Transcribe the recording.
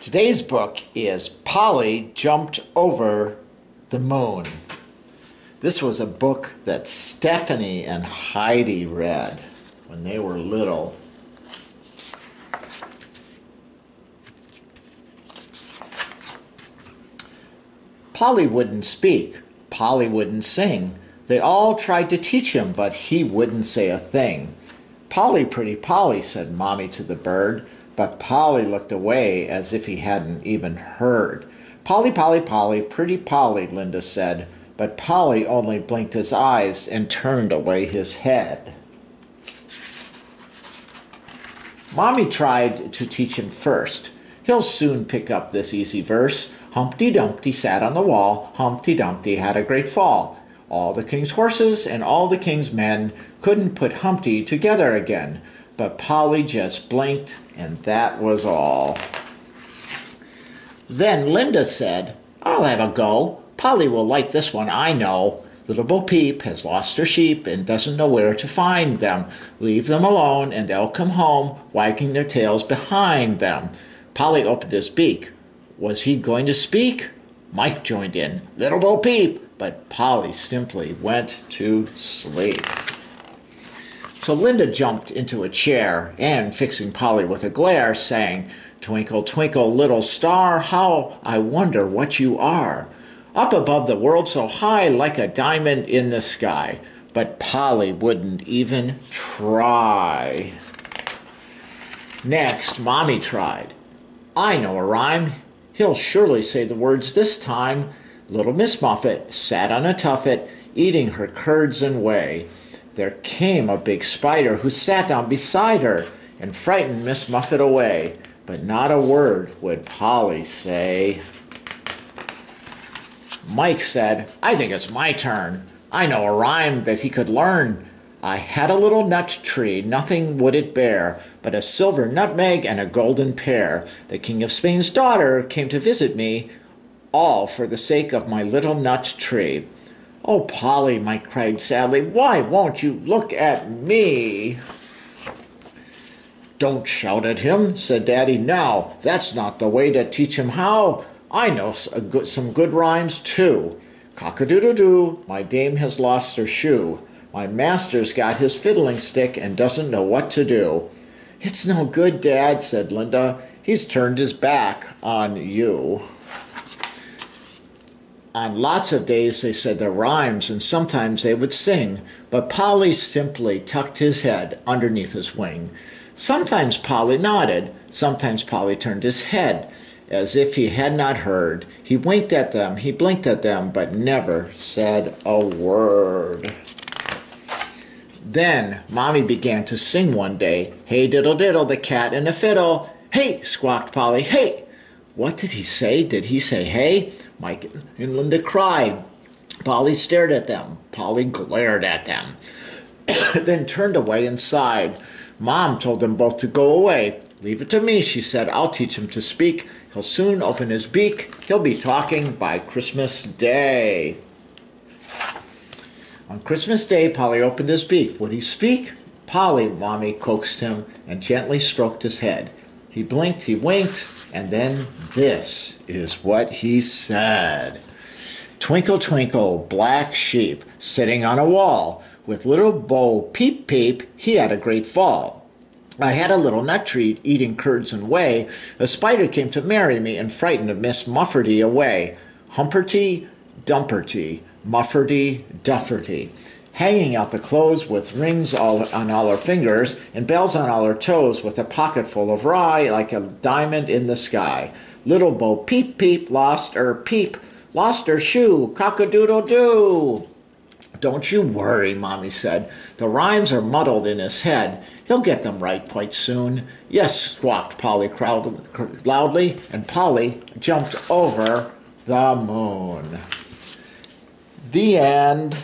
Today's book is Polly Jumped Over the Moon. This was a book that Stephanie and Heidi read when they were little. Polly wouldn't speak. Polly wouldn't sing. They all tried to teach him, but he wouldn't say a thing. Polly, pretty Polly, said Mommy to the bird, but Polly looked away as if he hadn't even heard. Polly, Polly, Polly, pretty Polly, Linda said, but Polly only blinked his eyes and turned away his head. Mommy tried to teach him first. He'll soon pick up this easy verse. Humpty Dumpty sat on the wall. Humpty Dumpty had a great fall. All the king's horses and all the king's men couldn't put Humpty together again. But Polly just blinked, and that was all. Then Linda said, I'll have a go. Polly will like this one, I know. Little Bo Peep has lost her sheep and doesn't know where to find them. Leave them alone, and they'll come home, wagging their tails behind them. Polly opened his beak. Was he going to speak? Mike joined in. Little Bo Peep! But Polly simply went to sleep. So Linda jumped into a chair and, fixing Polly with a glare, sang, Twinkle, twinkle, little star, how I wonder what you are. Up above the world so high, like a diamond in the sky. But Polly wouldn't even try. Next, Mommy tried. I know a rhyme. He'll surely say the words this time. Little Miss Muffet sat on a tuffet, eating her curds and whey. There came a big spider who sat down beside her and frightened Miss Muffet away. But not a word would Polly say. Mike said, I think it's my turn. I know a rhyme that he could learn. I had a little nut tree, nothing would it bear, but a silver nutmeg and a golden pear. The king of Spain's daughter came to visit me, all for the sake of my little nut tree. Oh, Polly, Mike cried sadly, why won't you look at me? Don't shout at him, said Daddy. Now, that's not the way to teach him how. I know some good rhymes, too. Cock-a-doodle-doo, my dame has lost her shoe. My master's got his fiddling stick and doesn't know what to do. It's no good, Dad, said Linda. He's turned his back on you. On lots of days they said their rhymes and sometimes they would sing, but Polly simply tucked his head underneath his wing. Sometimes Polly nodded, sometimes Polly turned his head as if he had not heard. He winked at them, he blinked at them, but never said a word. Then Mommy began to sing one day, Hey diddle diddle, the cat and the fiddle. Hey, squawked Polly, hey! What did he say? Did he say hey? Mike and Linda cried. Polly stared at them. Polly glared at them. then turned away and sighed. Mom told them both to go away. Leave it to me, she said. I'll teach him to speak. He'll soon open his beak. He'll be talking by Christmas Day. On Christmas Day, Polly opened his beak. Would he speak? Polly, Mommy coaxed him and gently stroked his head. He blinked, he winked, and then this is what he said. Twinkle, twinkle, black sheep, sitting on a wall, with little Bo Peep Peep, he had a great fall. I had a little nut tree eating curds and whey. A spider came to marry me and frightened Miss Mufferty away. Humperty, Dumperty, Mufferty, Dufferty. Hanging out the clothes with rings all, on all her fingers and bells on all her toes with a pocket full of rye like a diamond in the sky. Little Bo Peep Peep lost her peep, lost her shoe, cock-a-doodle-doo. Don't you worry, Mommy said. The rhymes are muddled in his head. He'll get them right quite soon. Yes, squawked Polly loudly, and Polly jumped over the moon. The end.